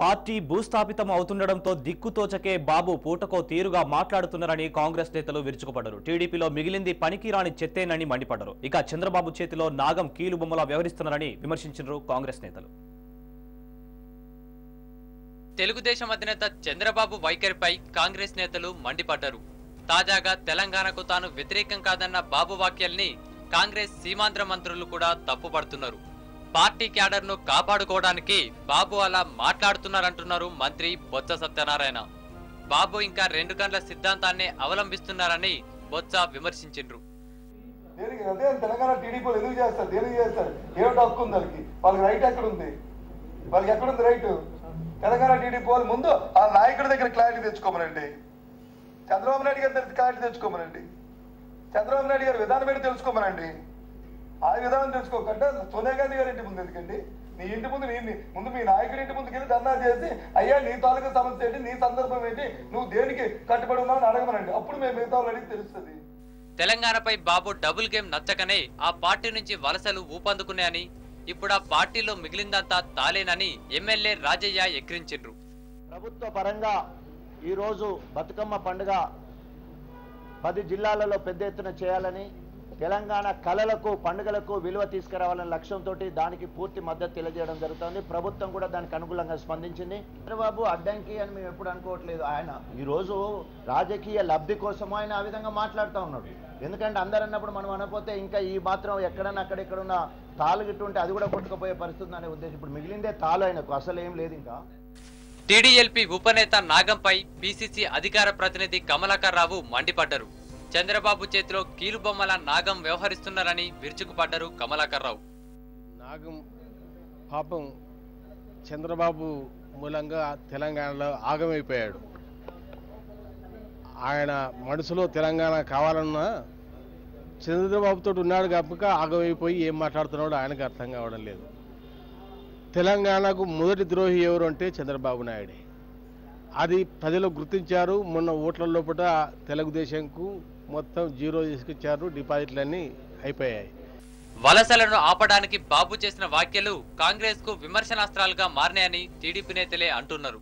Party భూస్థాపితం అవుతుండడంతో దిక్కుతోచకే బాబు పూటకో తీరుగా మాట్లాడుతున్నారని కాంగ్రెస్ నేతలు విరుచుకుపడ్డారు. టీడీపీలో మిగిలింది పనికిరాని చెత్తేనని మండిపడ్డారు. ఇక చంద్రబాబు చేతిలో నాగం కీలుబొమ్మలా వ్యవహరిస్తున్నారని విమర్శించారు కాంగ్రెస్ నేతలు. తెలుగుదేశం అధినేత చంద్రబాబు వైఖరిపై కాంగ్రెస్ నేతలు మండిపడ్డారు. తాజాగా తెలంగాణకు తాను వ్యతిరేకం కాదన్న బాబు వాక్యాల్ని కాంగ్రెస్ సీమాంధ్ర మంత్రులు కూడా తప్పుపడుతున్నారు. పార్టీ క్యాడర్ను కాపాడుకోవడానికి బాబు అలా మాట్లాడుతున్నారంటున్నారు మంత్రి బొత్స సత్యనారాయణ. బాబు ఇంకా రెండు గంటల సిద్ధాంతాన్ని అవలంబిస్తున్నారని బొత్స విమర్శించిండ్రు. దేనికి? అదే తెలంగాణ టీడీపీ ఎందుకు చేస్తారు? దేనికి చేస్తారు? ఏమిటి హక్కు ఉంది వాళ్ళకి. వాళ్ళకి రైట్ ఎక్కడ ఉంది వాళ్ళకి ఎక్కడుంది రైట్? తెలంగాణ టీడీపీ వాళ్ళు ముందు ఆ నాయకుడి దగ్గర క్లారిటీ తెచ్చుకోమనండి. చంద్రబాబు నాయుడు గారి దగ్గర క్లారిటీ తెచ్చుకోమనండి. చంద్రబాబు నాయుడు గారి విధానం ఏంటి తెలుసుకోమనండి. ఆ విధానం తెలుసుకోకుండా సోనియా గాంధీ గారి ఇంటి ముందు ఎందుకండి? నీ ఇంటి ముందు నీ ముందు మీ నాయకుడి ఇంటి ముందుకు వెళ్ళి ధర్నా చేసి అయ్యా నీ తాలూకా సమస్య ఏంటి? నీ సందర్భం ఏంటి? నువ్వు దేనికి కట్టుబడి ఉన్నావు? అని అడగమనండి. అప్పుడు మేము మిగతా వాళ్ళు అడిగి తెలుస్తుంది. తెలంగాణపై బాబు డబుల్ గేమ్ నచ్చకనే ఆ పార్టీ నుంచి వలసలు ఊపందుకున్నాయని ఇప్పుడు ఆ పార్టీలో మిగిలిందంతా తాలేనని ఎమ్మెల్యే రాజయ్య ఎక్కిరించిండ్రు. ప్రభుత్వ పరంగా ఈరోజు బతుకమ్మ పండుగ పది జిల్లాలలో పెద్ద ఎత్తున చేయాలని తెలంగాణ కళలకు పండుగలకు విలువ తీసుకురావాలనే లక్ష్యంతో దానికి పూర్తి మద్దతు తెలియజేయడం జరుగుతుంది. ప్రభుత్వం కూడా దానికి అనుకూలంగా స్పందించింది. చంద్రబాబు అడ్డంకి అని మేము ఎప్పుడు అనుకోవట్లేదు. ఆయన ఈరోజు రాజకీయ లబ్ధి కోసం ఆయన ఆ విధంగా మాట్లాడుతూ ఉన్నాడు. ఎందుకంటే అందరు అన్నప్పుడు మనం అనకపోతే ఇంకా ఈ మాత్రం ఎక్కడన్నా అక్కడెక్కడున్న తాలు గిట్టు ఉంటే అది కూడా కొట్టుకుపోయే పరిస్థితి అనే ఉద్దేశం. ఇప్పుడు మిగిలిందే తాలు ఆయనకు. అసలు ఏం లేదు ఇంకా. టీడీఎల్పీ ఉపనేత నాగంపై పిసిసి అధికార ప్రతినిధి కమలాకర్ రావు మండిపడ్డారు. చంద్రబాబు చేతిలో కీలుబొమ్మల నాగం వ్యవహరిస్తున్నారని విరుచుకుపడ్డారు కమలాకర్ రావు నాగం పాపం చంద్రబాబు మూలంగా తెలంగాణలో ఆగమైపోయాడు. ఆయన మనసులో తెలంగాణ కావాలన్నా చంద్రబాబుతో ఉన్నాడు కనుక ఆగమైపోయి ఏం మాట్లాడుతున్నాడో ఆయనకు అర్థం కావడం లేదు. తెలంగాణకు మొదటి ద్రోహి ఎవరు అంటే చంద్రబాబు నాయుడే. అది ప్రజలు గుర్తించారు. మొన్న ఓట్ల లోపల తెలుగుదేశంకు మొత్తం జీరో తీసుకొచ్చారు డిపాజిట్లన్నీ అయిపోయాయి. వలసలను ఆపడానికి బాబు చేసిన వ్యాఖ్యలు కాంగ్రెస్కు విమర్శనాస్త్రాలుగా మారినాయని టీడీపీ నేతలే అంటున్నారు.